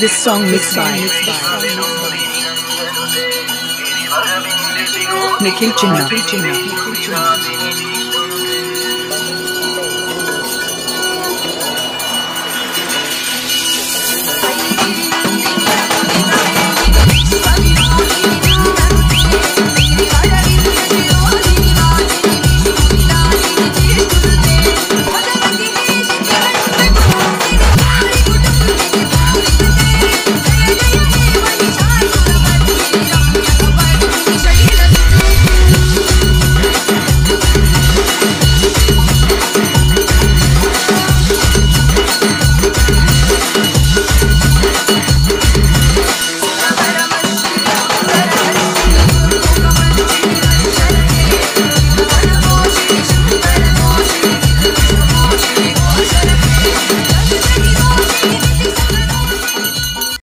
This song mixed by Nikhil Chinna.